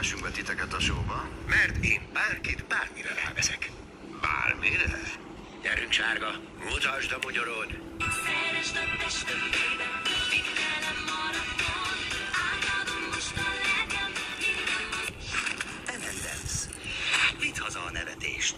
fogassunk be titeket a showba? Mert én bárkit bármire ráveszek. Bármire? Gyerünk, sárga, mutasd a bugyorod! Szeresd a testembe, titkálom Mit haza a nevetést?